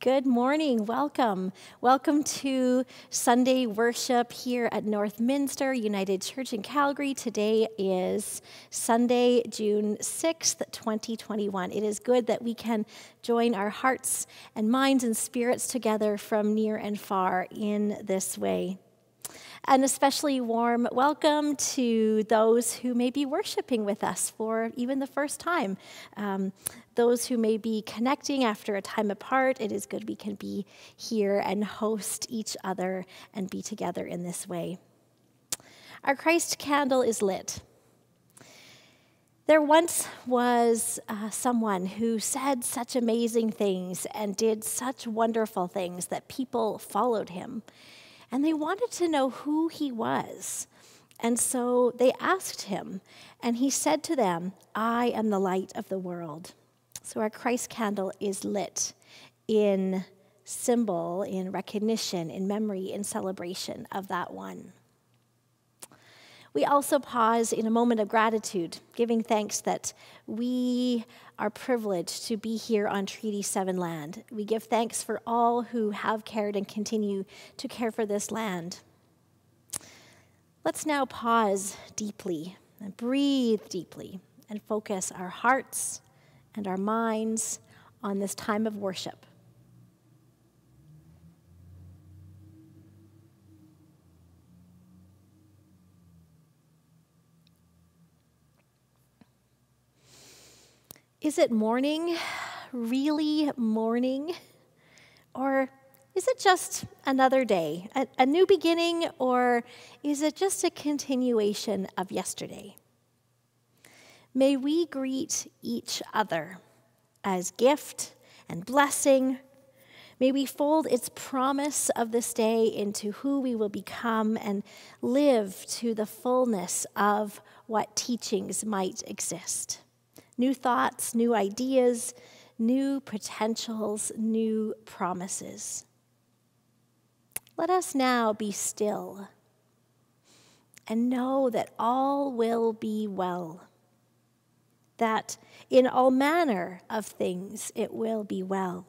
Good morning. Welcome. Welcome to Sunday worship here at Northminster United Church in Calgary. Today is Sunday, June 6th, 2021. It is good that we can join our hearts and minds and spirits together from near and far in this way. An especially warm welcome to those who may be worshiping with us for even the first time. Um, those who may be connecting after a time apart, it is good we can be here and host each other and be together in this way. Our Christ candle is lit. There once was uh, someone who said such amazing things and did such wonderful things that people followed him and they wanted to know who he was. And so they asked him, and he said to them, I am the light of the world. So our Christ candle is lit in symbol, in recognition, in memory, in celebration of that one. We also pause in a moment of gratitude, giving thanks that we are privileged to be here on Treaty 7 land. We give thanks for all who have cared and continue to care for this land. Let's now pause deeply and breathe deeply and focus our hearts and our minds on this time of worship. Is it morning? Really morning? Or is it just another day, a, a, new beginning, or is it just a continuation of yesterday? May we greet each other as gift and blessing. May we fold its promise of this day into who we will become and live to the fullness of what teachings might exist new thoughts, new ideas, new potentials, new promises. Let us now be still and know that all will be well, that in all manner of things it will be well.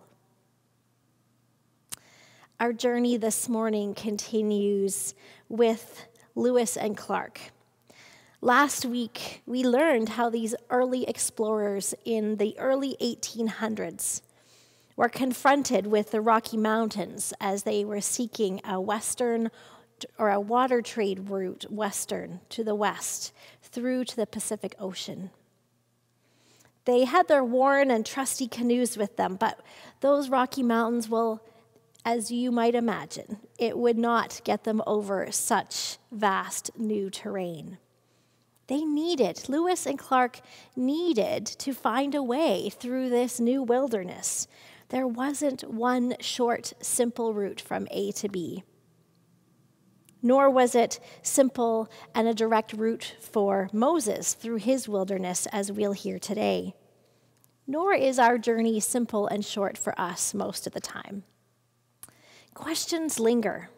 Our journey this morning continues with Lewis and Clark Last week, we learned how these early explorers in the early 1800s were confronted with the Rocky Mountains as they were seeking a western or a water trade route western to the west through to the Pacific Ocean. They had their worn and trusty canoes with them, but those Rocky Mountains will, as you might imagine, it would not get them over such vast new terrain. They needed, Lewis and Clark needed to find a way through this new wilderness. There wasn't one short, simple route from A to B. Nor was it simple and a direct route for Moses through his wilderness, as we'll hear today. Nor is our journey simple and short for us most of the time. Questions linger.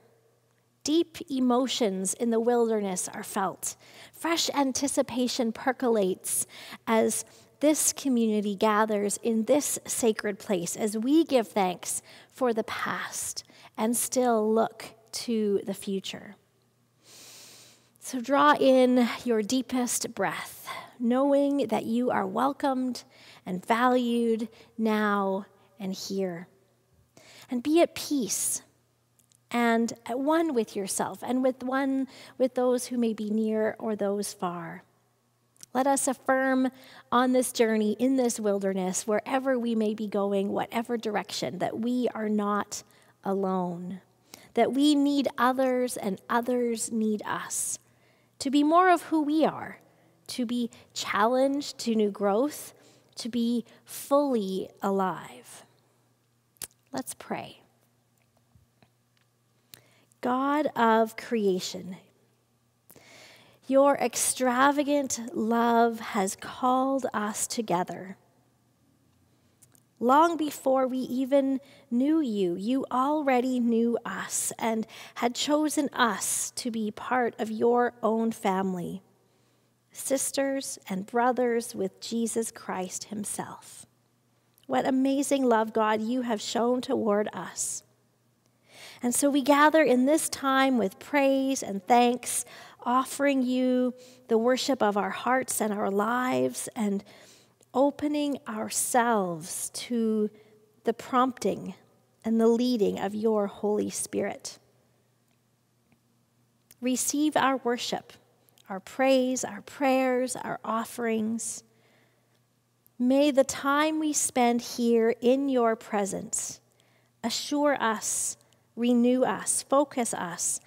Deep emotions in the wilderness are felt. Fresh anticipation percolates as this community gathers in this sacred place as we give thanks for the past and still look to the future. So draw in your deepest breath, knowing that you are welcomed and valued now and here. And be at peace and at one with yourself and with one with those who may be near or those far. Let us affirm on this journey in this wilderness, wherever we may be going, whatever direction, that we are not alone, that we need others and others need us to be more of who we are, to be challenged to new growth, to be fully alive. Let's pray. God of creation, your extravagant love has called us together. Long before we even knew you, you already knew us and had chosen us to be part of your own family, sisters and brothers with Jesus Christ Himself. What amazing love, God, you have shown toward us. And so we gather in this time with praise and thanks, offering you the worship of our hearts and our lives, and opening ourselves to the prompting and the leading of your Holy Spirit. Receive our worship, our praise, our prayers, our offerings. May the time we spend here in your presence assure us, renew us, focus us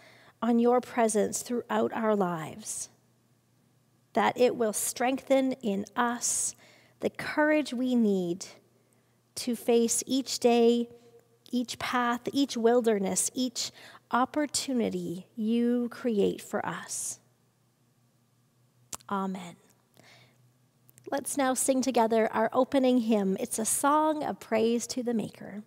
on your presence throughout our lives. That it will strengthen in us the courage we need to face each day, each path, each wilderness, each opportunity you create for us. Amen. Let's now sing together our opening hymn. It's a song of praise to the Maker.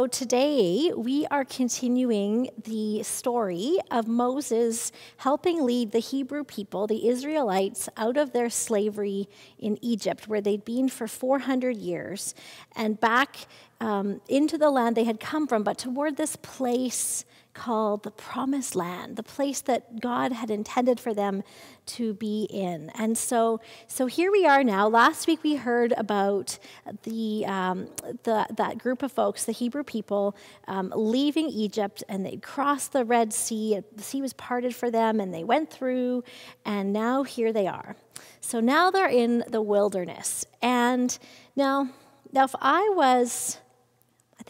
So, today we are continuing the story of Moses helping lead the Hebrew people, the Israelites, out of their slavery in Egypt, where they'd been for 400 years, and back um, into the land they had come from, but toward this place called the promised land, the place that God had intended for them to be in. And so, so here we are now. Last week we heard about the, um, the that group of folks, the Hebrew people, um, leaving Egypt, and they crossed the Red Sea. The sea was parted for them, and they went through, and now here they are. So now they're in the wilderness, and now, now if I was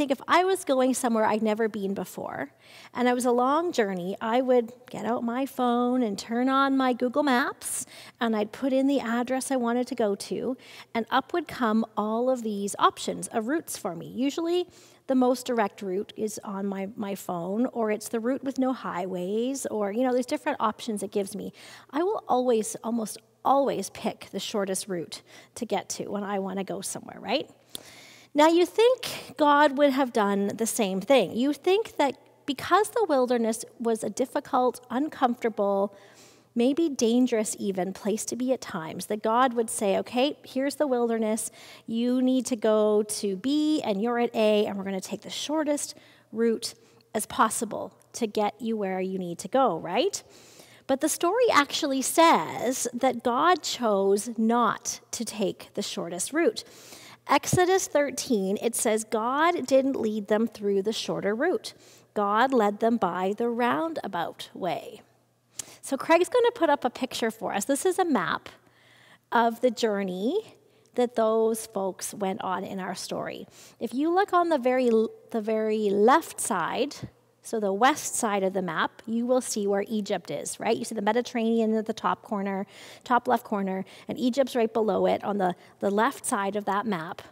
think if I was going somewhere I'd never been before, and it was a long journey, I would get out my phone and turn on my Google Maps, and I'd put in the address I wanted to go to, and up would come all of these options of routes for me. Usually, the most direct route is on my, my phone, or it's the route with no highways, or, you know, there's different options it gives me. I will always, almost always pick the shortest route to get to when I want to go somewhere, right? Now, you think God would have done the same thing. You think that because the wilderness was a difficult, uncomfortable, maybe dangerous even place to be at times, that God would say, okay, here's the wilderness. You need to go to B and you're at A, and we're going to take the shortest route as possible to get you where you need to go, right? But the story actually says that God chose not to take the shortest route. Exodus 13, it says, God didn't lead them through the shorter route. God led them by the roundabout way. So Craig's going to put up a picture for us. This is a map of the journey that those folks went on in our story. If you look on the very, the very left side, so the west side of the map, you will see where Egypt is, right? You see the Mediterranean at the top corner, top left corner, and Egypt's right below it on the, the left side of that map.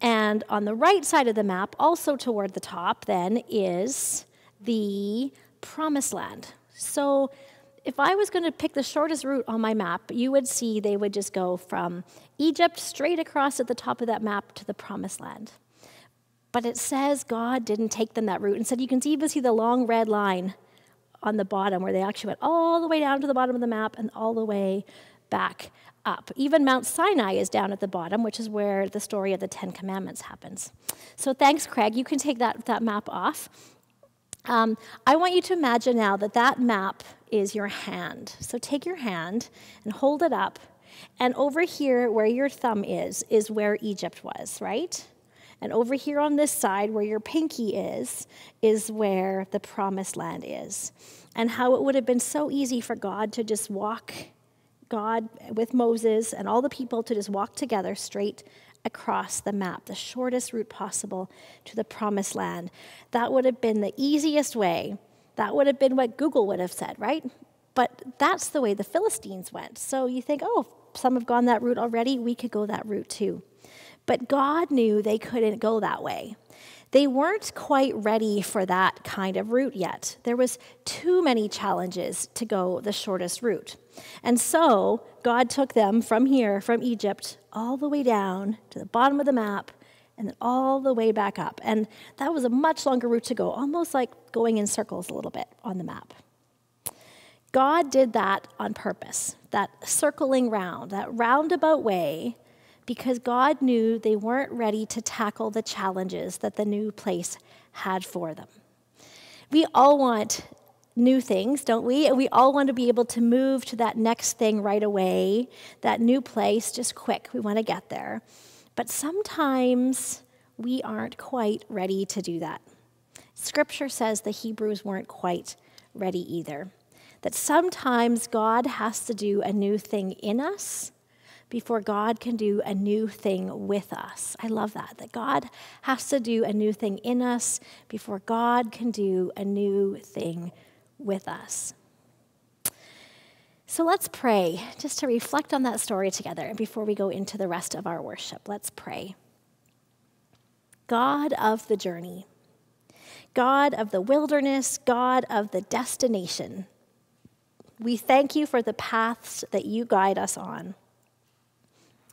And on the right side of the map, also toward the top, then, is the Promised Land. So if I was going to pick the shortest route on my map, you would see they would just go from Egypt straight across at the top of that map to the Promised Land. But it says God didn't take them that route. Instead, you can even see the long red line on the bottom where they actually went all the way down to the bottom of the map and all the way back up. Even Mount Sinai is down at the bottom, which is where the story of the Ten Commandments happens. So thanks, Craig. You can take that, that map off. Um, I want you to imagine now that that map is your hand. So take your hand and hold it up. And over here, where your thumb is, is where Egypt was, right? And over here on this side, where your pinky is, is where the promised land is. And how it would have been so easy for God to just walk, God with Moses and all the people to just walk together straight across the map, the shortest route possible to the promised land. That would have been the easiest way. That would have been what Google would have said, right? But that's the way the Philistines went. So you think, oh, some have gone that route already, we could go that route too. But God knew they couldn't go that way. They weren't quite ready for that kind of route yet. There was too many challenges to go the shortest route. And so God took them from here, from Egypt, all the way down to the bottom of the map and then all the way back up. And that was a much longer route to go, almost like going in circles a little bit on the map. God did that on purpose, that circling round, that roundabout way because God knew they weren't ready to tackle the challenges that the new place had for them. We all want new things, don't we? And we all want to be able to move to that next thing right away, that new place, just quick. We want to get there. But sometimes we aren't quite ready to do that. Scripture says the Hebrews weren't quite ready either. That sometimes God has to do a new thing in us before God can do a new thing with us. I love that, that God has to do a new thing in us before God can do a new thing with us. So let's pray just to reflect on that story together before we go into the rest of our worship. Let's pray. God of the journey, God of the wilderness, God of the destination, we thank you for the paths that you guide us on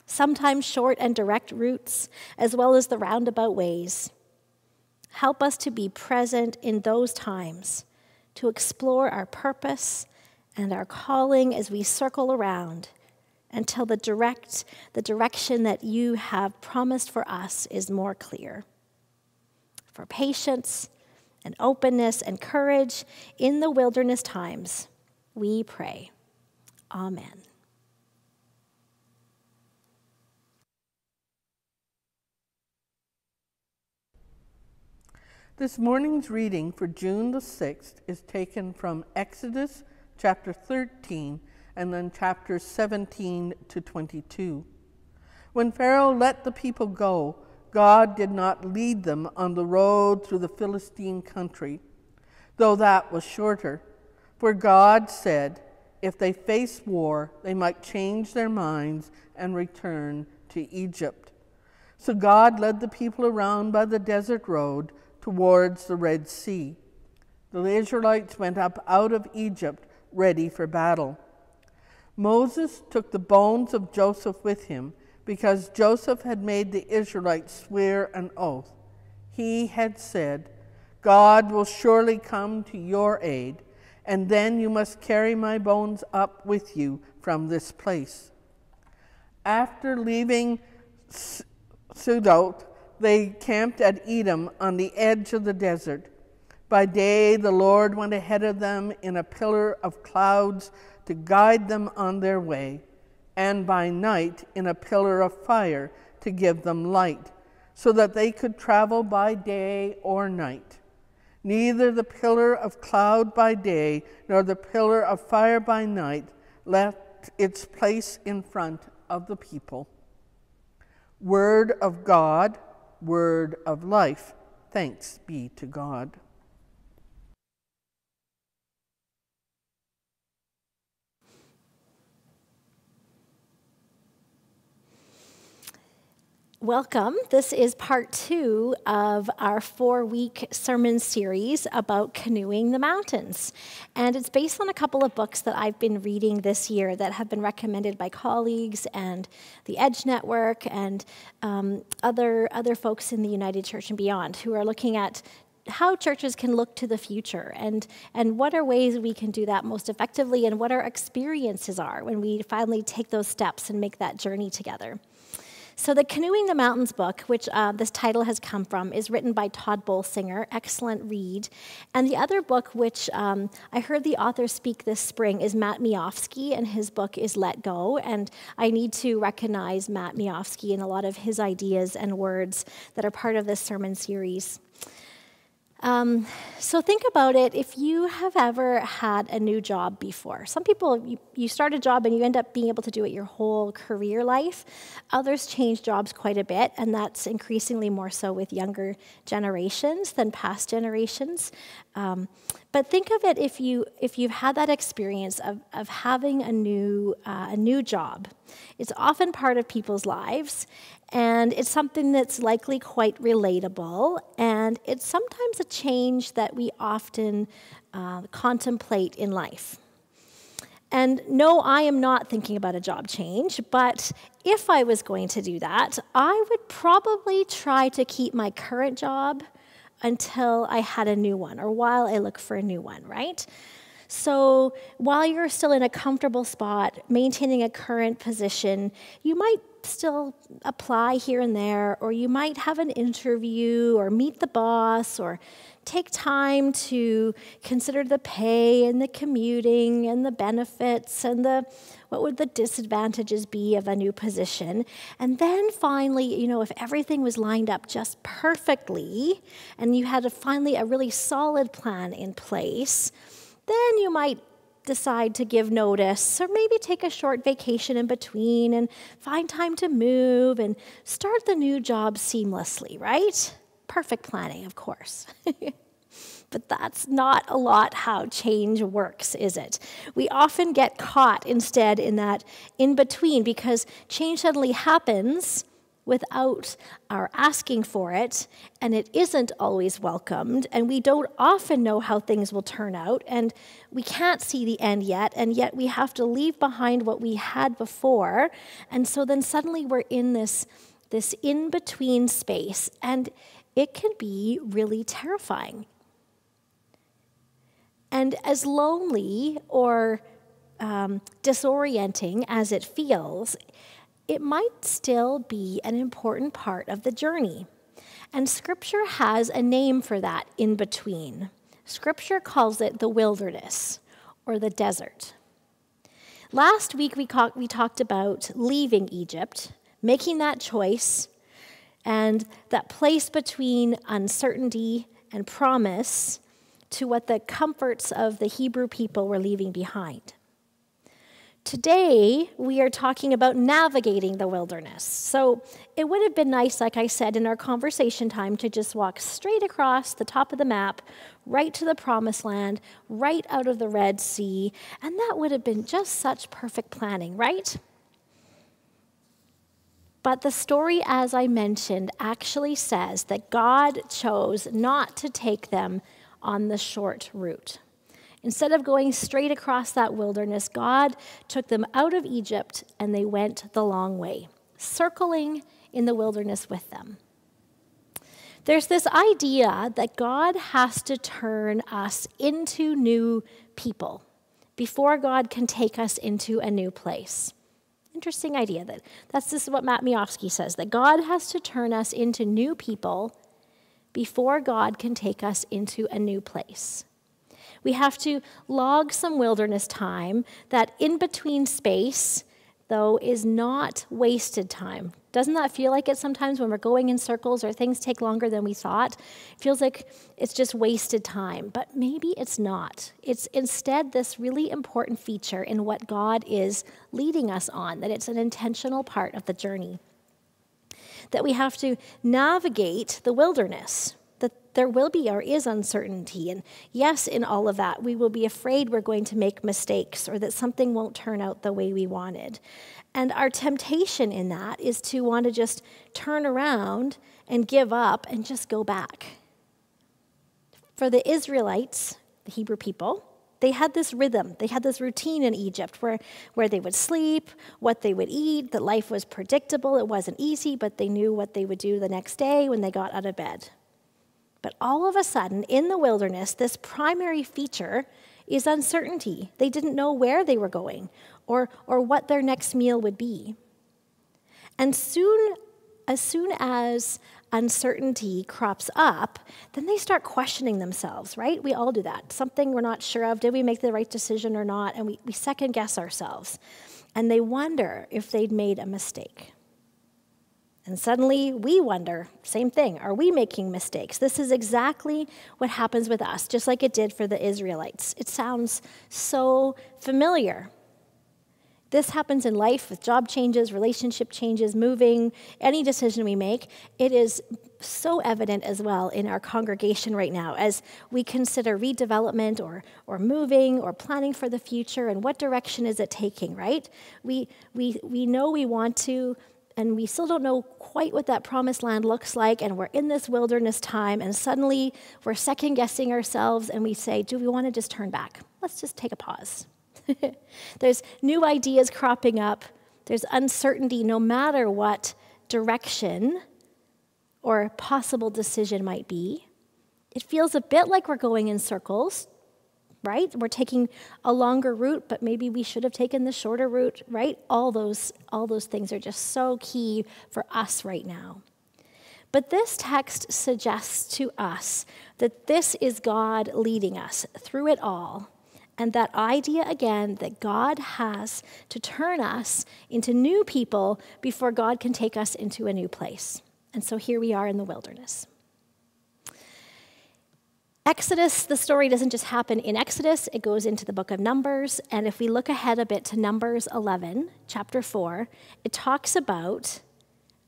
sometimes short and direct routes, as well as the roundabout ways. Help us to be present in those times, to explore our purpose and our calling as we circle around until the direct the direction that you have promised for us is more clear. For patience and openness and courage in the wilderness times, we pray. Amen. This morning's reading for June the 6th is taken from Exodus chapter 13 and then chapters 17 to 22. When Pharaoh let the people go, God did not lead them on the road through the Philistine country, though that was shorter. For God said, if they face war, they might change their minds and return to Egypt. So God led the people around by the desert road towards the Red Sea. The Israelites went up out of Egypt ready for battle. Moses took the bones of Joseph with him because Joseph had made the Israelites swear an oath. He had said, God will surely come to your aid, and then you must carry my bones up with you from this place. After leaving Sukkoth, they camped at Etham on the edge of the desert. By day, the Lord went ahead of them in a pillar of clouds to guide them on their way, and by night in a pillar of fire to give them light, so that they could travel by day or night. Neither the pillar of cloud by day nor the pillar of fire by night left its place in front of the people. Word of God, word of life. Thanks be to God. Welcome. This is part two of our four week sermon series about canoeing the mountains. And it's based on a couple of books that I've been reading this year that have been recommended by colleagues and the Edge Network and um, other, other folks in the United Church and beyond who are looking at how churches can look to the future and, and what are ways we can do that most effectively and what our experiences are when we finally take those steps and make that journey together. So, the Canoeing the Mountains book, which uh, this title has come from, is written by Tod Bolsinger, excellent read. And the other book, which um, I heard the author speak this spring, is Matt Miofsky, and his book is Let Go. And I need to recognize Matt Miofsky and a lot of his ideas and words that are part of this sermon series. Um, so think about it if you have ever had a new job before. Some people, you, you, start a job and you end up being able to do it your whole career life. Others change jobs quite a bit, and that's increasingly more so with younger generations than past generations. Um, but think of it if, you, if you've had that experience of, of having a new, uh, a new job. It's often part of people's lives, and it's something that's likely quite relatable, and it's sometimes a change that we often uh, contemplate in life. And no, I am not thinking about a job change, but if I was going to do that, I would probably try to keep my current job until I had a new one or while I look for a new one, right? So while you're still in a comfortable spot, maintaining a current position, you might still apply here and there, or you might have an interview or meet the boss or take time to consider the pay and the commuting and the benefits and the what would the disadvantages be of a new position. And then finally you know if everything was lined up just perfectly and you had a, finally a really solid plan in place then you might decide to give notice or maybe take a short vacation in between and find time to move and start the new job seamlessly, right? Perfect planning, of course. but that's not a lot how change works, is it? We often get caught instead in that in between because change suddenly happens without our asking for it, and it isn't always welcomed, and we don't often know how things will turn out, and we can't see the end yet, and yet we have to leave behind what we had before. And so then suddenly we're in this, this in between space, and it can be really terrifying. And as lonely or um, disorienting as it feels, it might still be an important part of the journey. And Scripture has a name for that in between. Scripture calls it the wilderness or the desert. Last week, we, we talked about leaving Egypt, making that choice, and that place between uncertainty and promise to what the comforts of the Hebrew people were leaving behind. Today, we are talking about navigating the wilderness. So, it would have been nice, like I said in our conversation time, to just walk straight across the top of the map, right to the promised land, right out of the Red Sea, and that would have been just such perfect planning, right? But the story, as I mentioned, actually says that God chose not to take them on the short route. Instead of going straight across that wilderness, God took them out of Egypt and they went the long way, circling in the wilderness with them. There's this idea that God has to turn us into new people before God can take us into a new place. Interesting idea that that's this is what Matt Miofsky says that God has to turn us into new people before God can take us into a new place. We have to log some wilderness time. That in between space, though, is not wasted time. Doesn't that feel like it sometimes when we're going in circles or things take longer than we thought? It feels like it's just wasted time, but maybe it's not. It's instead this really important feature in what God is leading us on, that it's an intentional part of the journey. That we have to navigate the wilderness there will be or is uncertainty. And yes, in all of that, we will be afraid we're going to make mistakes or that something won't turn out the way we wanted. And our temptation in that is to want to just turn around and give up and just go back. For the Israelites, the Hebrew people, they had this rhythm, they had this routine in Egypt where, where they would sleep, what they would eat, that life was predictable. It wasn't easy, but they knew what they would do the next day when they got out of bed. But all of a sudden, in the wilderness, this primary feature is uncertainty. They didn't know where they were going or, or what their next meal would be. And soon, as soon as uncertainty crops up, then they start questioning themselves, right? We all do that. Something we're not sure of. Did we make the right decision or not? And we, we second guess ourselves. And they wonder if they'd made a mistake. And suddenly we wonder, same thing, are we making mistakes? This is exactly what happens with us, just like it did for the Israelites. It sounds so familiar. This happens in life with job changes, relationship changes, moving, any decision we make. It is so evident as well in our congregation right now as we consider redevelopment or, or moving or planning for the future and what direction is it taking, right? We, we, we know we want to and we still don't know quite what that promised land looks like, and we're in this wilderness time, and suddenly we're second guessing ourselves, and we say, Do we want to just turn back? Let's just take a pause. There's new ideas cropping up, there's uncertainty no matter what direction or possible decision might be. It feels a bit like we're going in circles, right? We're taking a longer route, but maybe we should have taken the shorter route, right? All those, all those things are just so key for us right now. But this text suggests to us that this is God leading us through it all. And that idea again that God has to turn us into new people before God can take us into a new place. And so here we are in the wilderness. Exodus, the story doesn't just happen in Exodus, it goes into the book of Numbers. And if we look ahead a bit to Numbers 11, chapter 4, it talks about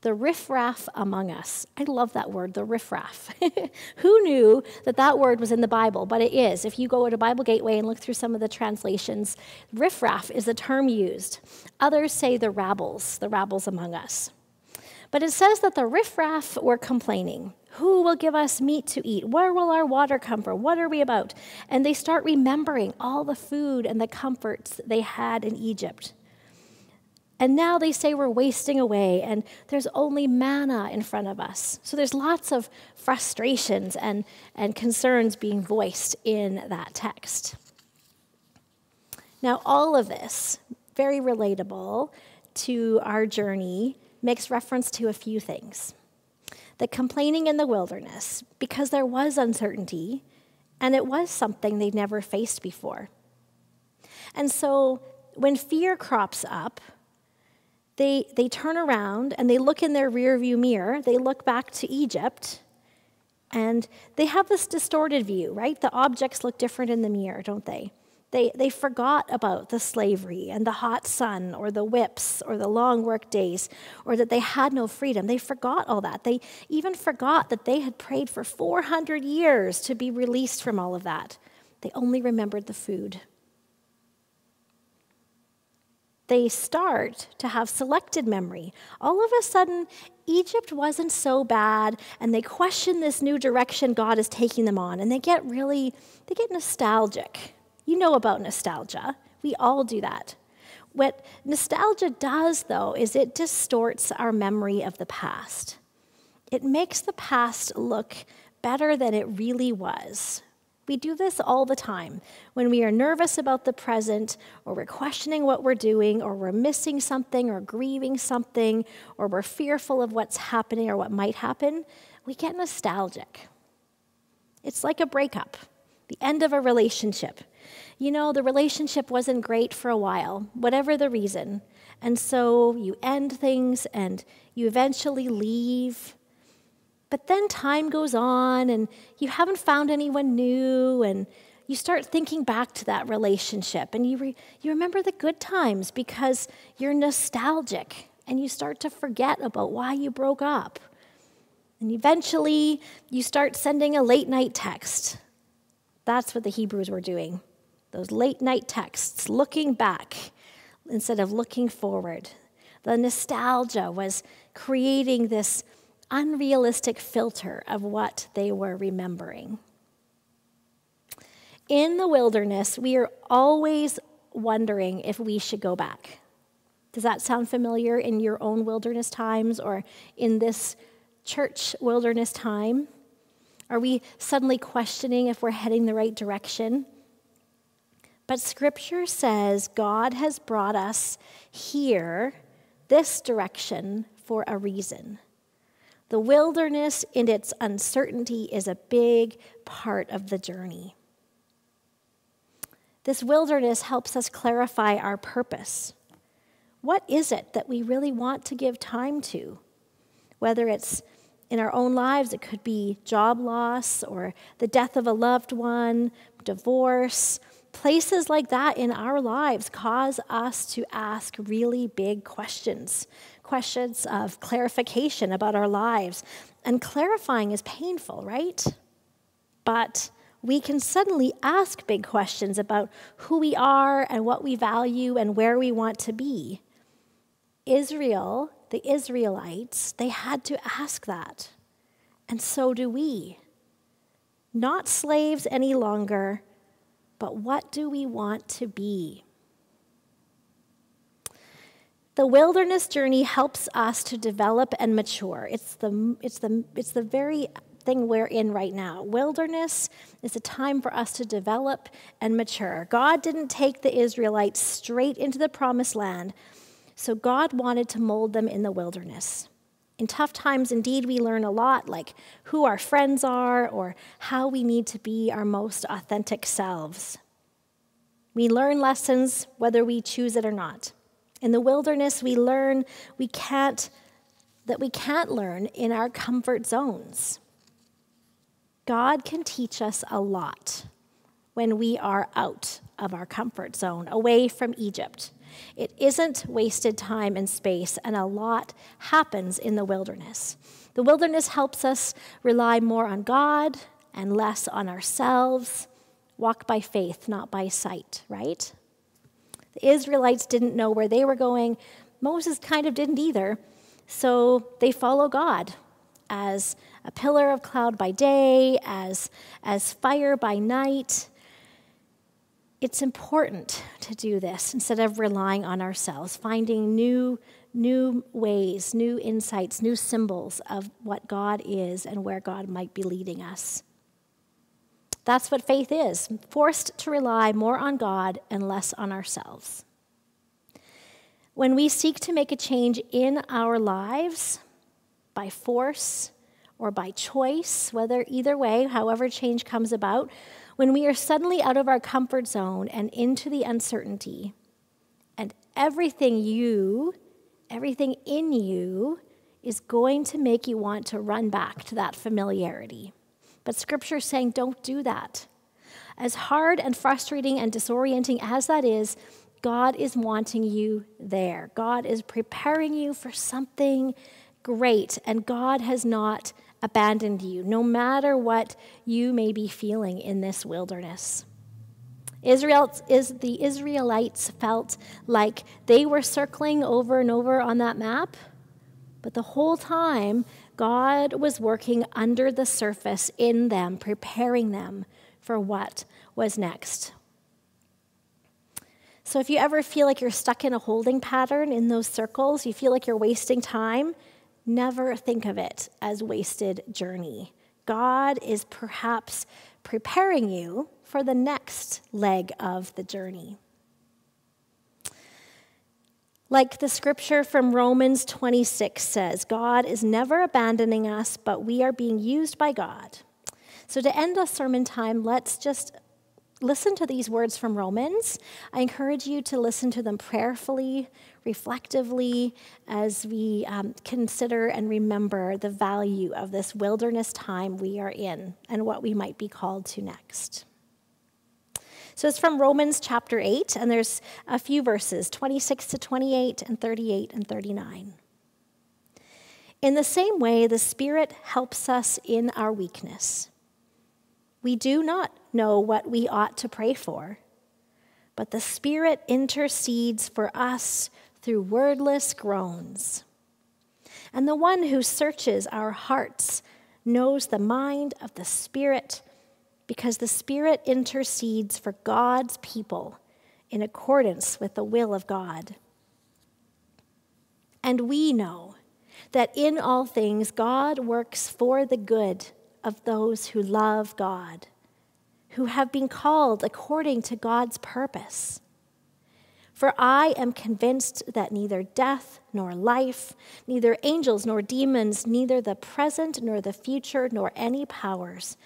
the riffraff among us. I love that word, the riffraff. Who knew that that word was in the Bible? But it is. If you go to Bible Gateway and look through some of the translations, riffraff is the term used. Others say the rabbles, the rabbles among us. But it says that the riffraff were complaining. Who will give us meat to eat? Where will our water come from? What are we about? And they start remembering all the food and the comforts they had in Egypt. And now they say we're wasting away and there's only manna in front of us. So there's lots of frustrations and, and concerns being voiced in that text. Now, all of this, very relatable to our journey, makes reference to a few things the complaining in the wilderness because there was uncertainty and it was something they'd never faced before. And so when fear crops up, they, they turn around and they look in their rearview mirror, they look back to Egypt, and they have this distorted view, right? The objects look different in the mirror, don't they? They, they forgot about the slavery and the hot sun or the whips or the long work days or that they had no freedom. They forgot all that. They even forgot that they had prayed for 400 years to be released from all of that. They only remembered the food. They start to have selected memory. All of a sudden, Egypt wasn't so bad, and they question this new direction God is taking them on, and they get really, they get nostalgic. You know about nostalgia. We all do that. What nostalgia does, though, is it distorts our memory of the past. It makes the past look better than it really was. We do this all the time when we are nervous about the present, or we're questioning what we're doing, or we're missing something, or grieving something, or we're fearful of what's happening or what might happen. We get nostalgic. It's like a breakup, the end of a relationship you know, the relationship wasn't great for a while, whatever the reason. And so you end things and you eventually leave. But then time goes on and you haven't found anyone new and you start thinking back to that relationship and you, re- you remember the good times because you're nostalgic and you start to forget about why you broke up. And eventually you start sending a late night text. That's what the Hebrews were doing those late night texts, looking back instead of looking forward. The nostalgia was creating this unrealistic filter of what they were remembering. In the wilderness, we are always wondering if we should go back. Does that sound familiar in your own wilderness times or in this church wilderness time? Are we suddenly questioning if we're heading the right direction? But scripture says God has brought us here, this direction, for a reason. The wilderness and its uncertainty is a big part of the journey. This wilderness helps us clarify our purpose. What is it that we really want to give time to? Whether it's in our own lives, it could be job loss or the death of a loved one, divorce, places like that in our lives cause us to ask really big questions, questions of clarification about our lives. And clarifying is painful, right? But we can suddenly ask big questions about who we are and what we value and where we want to be. Israel, the Israelites, they had to ask that. And so do we. Not slaves any longer but what do we want to be? The wilderness journey helps us to develop and mature. It's the, it's the, it's the very thing we're in right now. Wilderness is a time for us to develop and mature. God didn't take the Israelites straight into the promised land, so God wanted to mold them in the wilderness. In tough times, indeed, we learn a lot, like who our friends are or how we need to be our most authentic selves. We learn lessons whether we choose it or not. In the wilderness, we learn we can't, that we can't learn in our comfort zones. God can teach us a lot when we are out of our comfort zone, away from Egypt. It isn't wasted time and space, and a lot happens in the wilderness. The wilderness helps us rely more on God and less on ourselves, walk by faith, not by sight, right? The Israelites didn't know where they were going. Moses kind of didn't either. So they follow God as a pillar of cloud by day, as, as fire by night. It's important to do this instead of relying on ourselves, finding new, new ways, new insights, new symbols of what God is and where God might be leading us. That's what faith is forced to rely more on God and less on ourselves. When we seek to make a change in our lives by force or by choice, whether either way, however change comes about, when we are suddenly out of our comfort zone and into the uncertainty, and everything you, everything in you, is going to make you want to run back to that familiarity. But scripture is saying, don't do that. as hard and frustrating and disorienting as that is, God is wanting you there. God is preparing you for something great, and God has not abandoned you, no matter what you may be feeling in this wilderness. Israel is the Israelites felt like they were circling over and over on that map, but the whole time God was working under the surface in them, preparing them for what was next. So if you ever feel like you're stuck in a holding pattern in those circles, you feel like you're wasting time, never think of it as wasted journey. God is perhaps preparing you for the next leg of the journey. Like the scripture from Romans 26 says, God is never abandoning us, but we are being used by God. So, to end the sermon time, let's just listen to these words from Romans. I encourage you to listen to them prayerfully, reflectively, as we um, consider and remember the value of this wilderness time we are in and what we might be called to next. So it's from Romans chapter 8, and there's a few verses 26 to 28 and 38 and 39. In the same way, the Spirit helps us in our weakness. We do not know what we ought to pray for, but the Spirit intercedes for us through wordless groans. And the one who searches our hearts knows the mind of the Spirit because the Spirit intercedes for God's people in accordance with the will of God. And we know that in all things God works for the good of those who love God, who have been called according to God's purpose. For I am convinced that neither death nor life, neither angels nor demons, neither the present nor the future, nor any powers,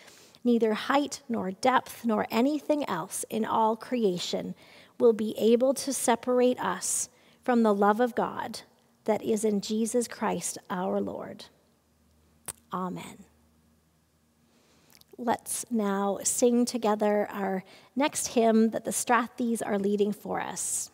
neither height nor depth nor anything else in all creation will be able to separate us from the love of God that is in Jesus Christ our Lord. Amen. Let's now sing together our next hymn that the Strathdys are leading for us.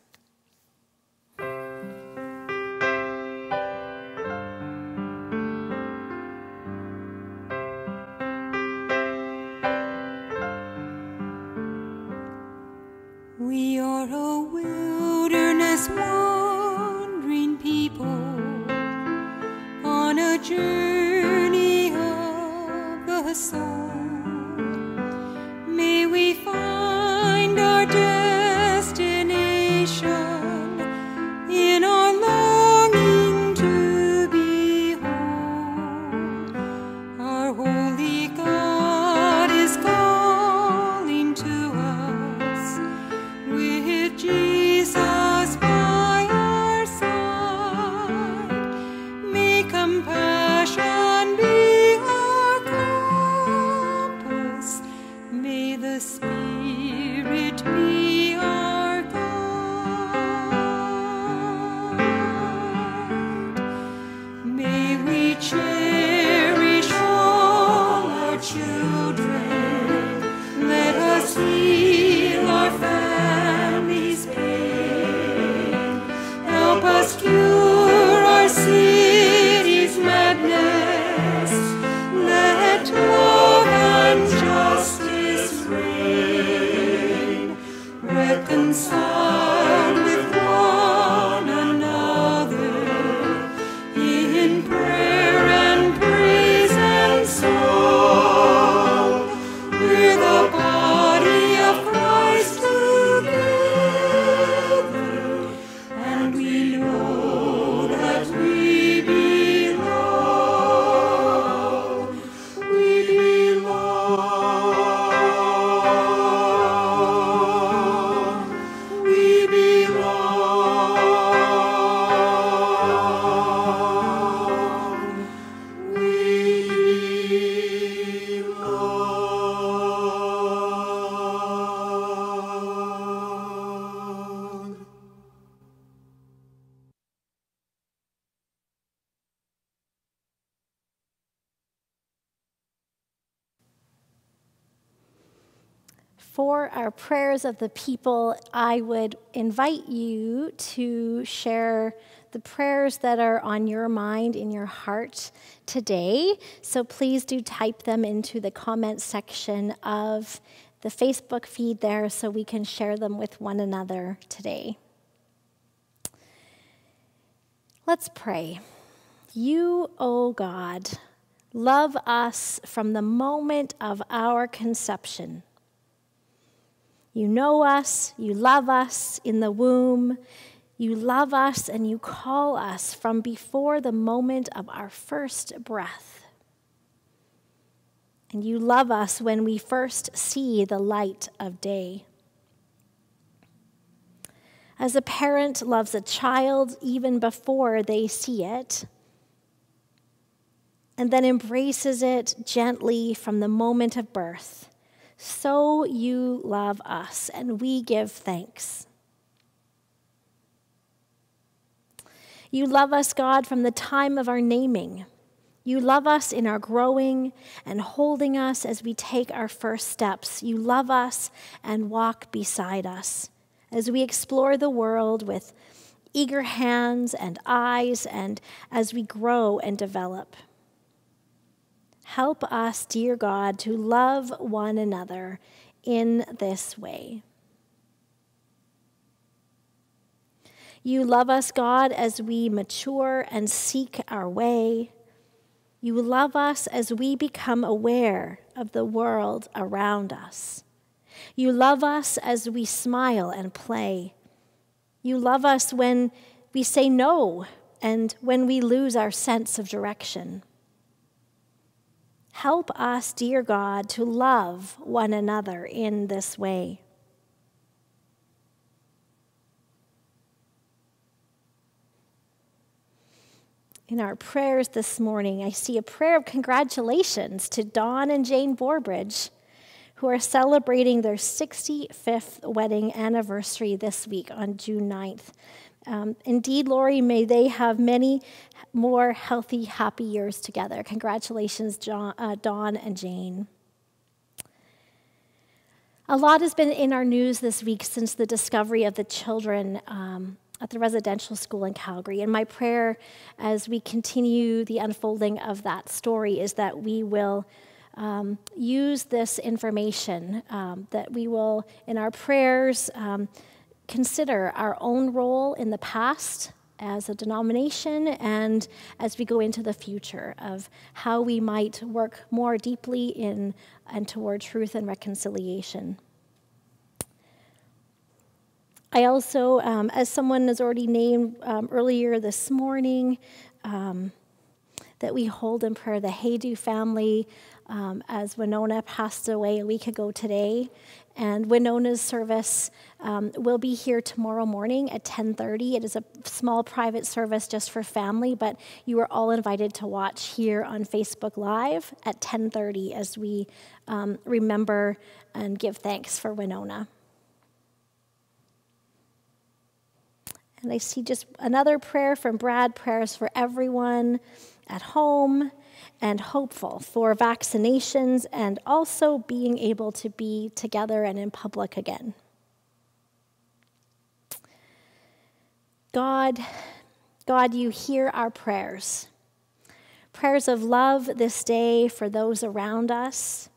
Our prayers of the people, I would invite you to share the prayers that are on your mind, in your heart today. So please do type them into the comment section of the Facebook feed there so we can share them with one another today. Let's pray. You, O oh God, love us from the moment of our conception. You know us, you love us in the womb, you love us, and you call us from before the moment of our first breath. And you love us when we first see the light of day. As a parent loves a child even before they see it, and then embraces it gently from the moment of birth so you love us, and we give thanks. You love us, God, from the time of our naming. You love us in our growing and holding us as we take our first steps. You love us and walk beside us as we explore the world with eager hands and eyes and as we grow and develop. Help us, dear God, to love one another in this way. You love us, God, as we mature and seek our way. You love us as we become aware of the world around us. You love us as we smile and play. You love us when we say no and when we lose our sense of direction. Help us, dear God, to love one another in this way. In our prayers this morning, I see a prayer of congratulations to Don and Jane Borbridge, who are celebrating their 65th wedding anniversary this week on June 9th. Um, indeed, Lori, may they have many more healthy, happy years together. Congratulations, John, uh, Dawn and Jane. A lot has been in our news this week since the discovery of the children um, at the residential school in Calgary. And my prayer as we continue the unfolding of that story is that we will um, use this information, um, that we will, in our prayers, um, consider our own role in the past as a denomination and as we go into the future of how we might work more deeply in and toward truth and reconciliation. I also, um, as someone has already named um, earlier this morning, um, that we hold in prayer the Haydu family um, as Winona passed away a week ago today. And Winona's service um, will be here tomorrow morning at 10:30. It is a small private service just for family, but you are all invited to watch here on Facebook Live at 10:30 as we um, remember and give thanks for Winona. And I see just another prayer from Brad prayers for everyone at home and hopeful for vaccinations and also being able to be together and in public again. God, God, you hear our prayers. Prayers of love this day for those around us,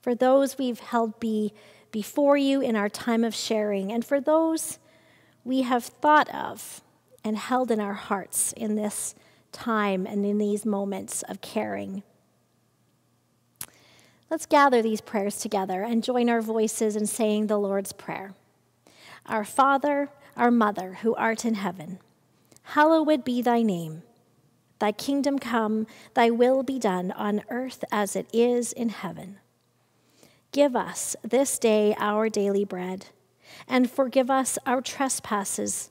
for those we've held be before you in our time of sharing, and for those we have thought of and held in our hearts in this time and in these moments of caring. Let's gather these prayers together and join our voices in saying the Lord's Prayer. Our Father, our Mother, who art in heaven, hallowed be thy name. Thy kingdom come, thy will be done on earth as it is in heaven. Give us this day our daily bread, and forgive us our trespasses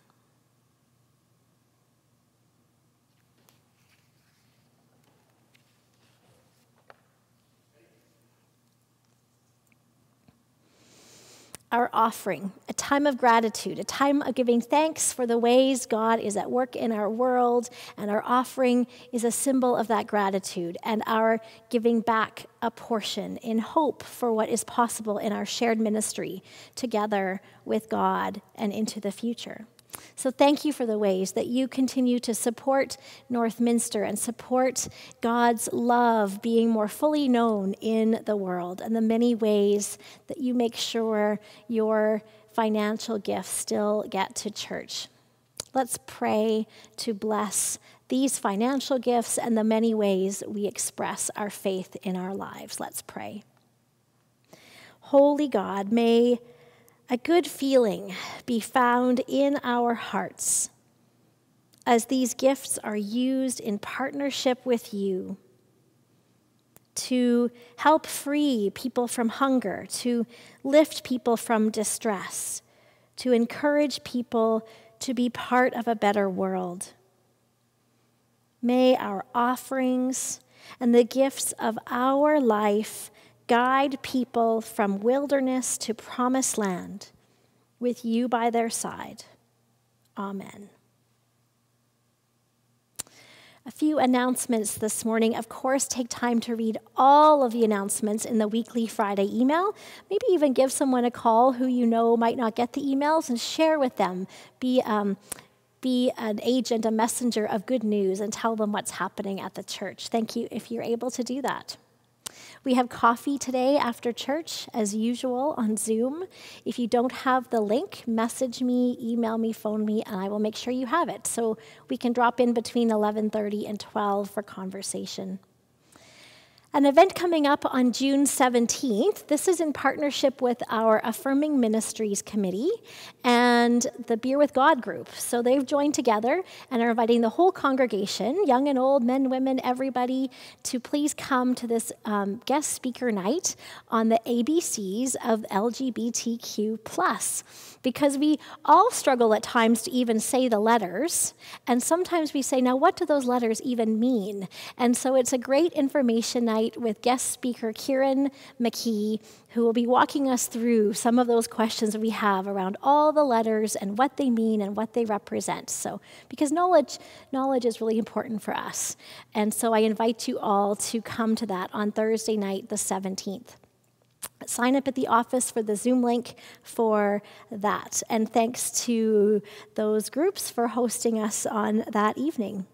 Our offering, a time of gratitude, a time of giving thanks for the ways God is at work in our world. And our offering is a symbol of that gratitude and our giving back a portion in hope for what is possible in our shared ministry together with God and into the future. So thank you for the ways that you continue to support Northminster and support God's love being more fully known in the world and the many ways that you make sure your financial gifts still get to church. Let's pray to bless these financial gifts and the many ways we express our faith in our lives. Let's pray. Holy God, may a good feeling be found in our hearts as these gifts are used in partnership with you to help free people from hunger, to lift people from distress, to encourage people to be part of a better world. May our offerings and the gifts of our life guide people from wilderness to promised land with you by their side. Amen. A few announcements this morning. Of course, take time to read all of the announcements in the weekly Friday email. Maybe even give someone a call who you know might not get the emails and share with them. Be, um, be an agent, a messenger of good news, and tell them what's happening at the church. Thank you if you're able to do that. We have coffee today after church, as usual, on Zoom. If you don't have the link, message me, email me, phone me, and I will make sure you have it. So we can drop in between 11:30 and 12 for conversation. An event coming up on June 17th. This is in partnership with our Affirming Ministries Committee and the Beer with God group. So they've joined together and are inviting the whole congregation, young and old, men, women, everybody, to please come to this um, guest speaker night on the ABCs of LGBTQ plus, because we all struggle at times to even say the letters. And sometimes we say, now, what do those letters even mean? And so it's a great information night with guest speaker Kieran McKee, who will be walking us through some of those questions we have around all the letters and what they mean and what they represent. So, because knowledge, knowledge is really important for us. And so I invite you all to come to that on Thursday night, the 17th sign up at the office for the Zoom link for that. And thanks to those groups for hosting us on that evening.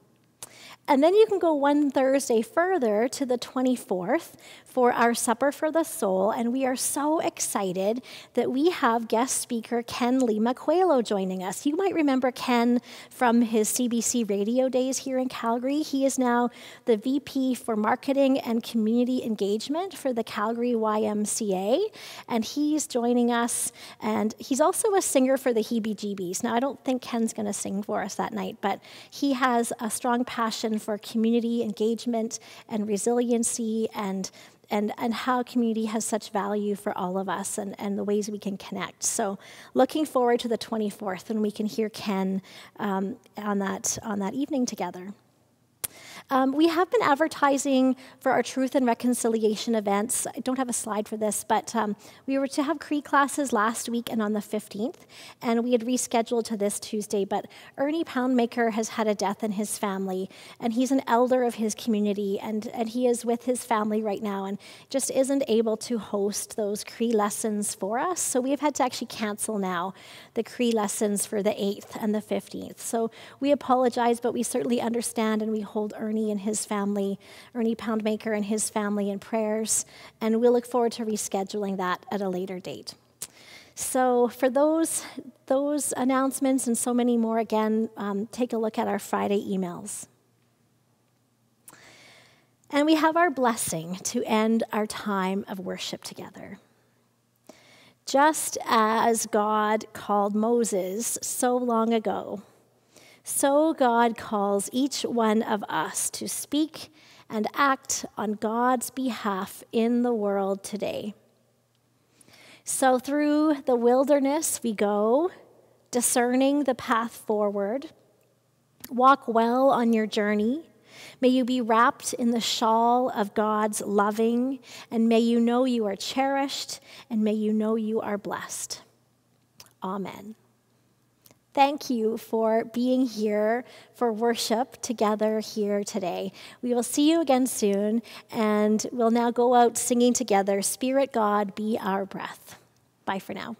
And then you can go one Thursday further to the 24th for our Supper for the Soul. And we are so excited that we have guest speaker Ken Lima Coelho joining us. You might remember Ken from his CBC radio days here in Calgary. He is now the VP for Marketing and Community Engagement for the Calgary YMCA. And he's joining us. And he's also a singer for the Heebee Jeebees. Now, I don't think Ken's going to sing for us that night, but he has a strong passion for community engagement and resiliency and and, and how community has such value for all of us and, and the ways we can connect. So, looking forward to the 24th when we can hear Ken um, on, that, on that evening together. Um, we have been advertising for our Truth and Reconciliation events. I don't have a slide for this, but um, we were to have Cree classes last week and on the 15th, and we had rescheduled to this Tuesday. But Ernie Poundmaker has had a death in his family, and he's an elder of his community, and, and he is with his family right now and just isn't able to host those Cree lessons for us. So we have had to actually cancel now the Cree lessons for the 8th and the 15th. So we apologize, but we certainly understand and we hold Ernie Ernie and his family, Ernie Poundmaker and his family in prayers, and we'll look forward to rescheduling that at a later date. So, for those, those announcements and so many more, again, um, take a look at our Friday emails. And we have our blessing to end our time of worship together. Just as God called Moses so long ago, so God calls each one of us to speak and act on God's behalf in the world today. So through the wilderness we go, discerning the path forward. Walk well on your journey. May you be wrapped in the shawl of God's loving, and may you know you are cherished, and may you know you are blessed. Amen. Thank you for being here for worship together here today. We will see you again soon, and we'll now go out singing together Spirit God, be our breath. Bye for now.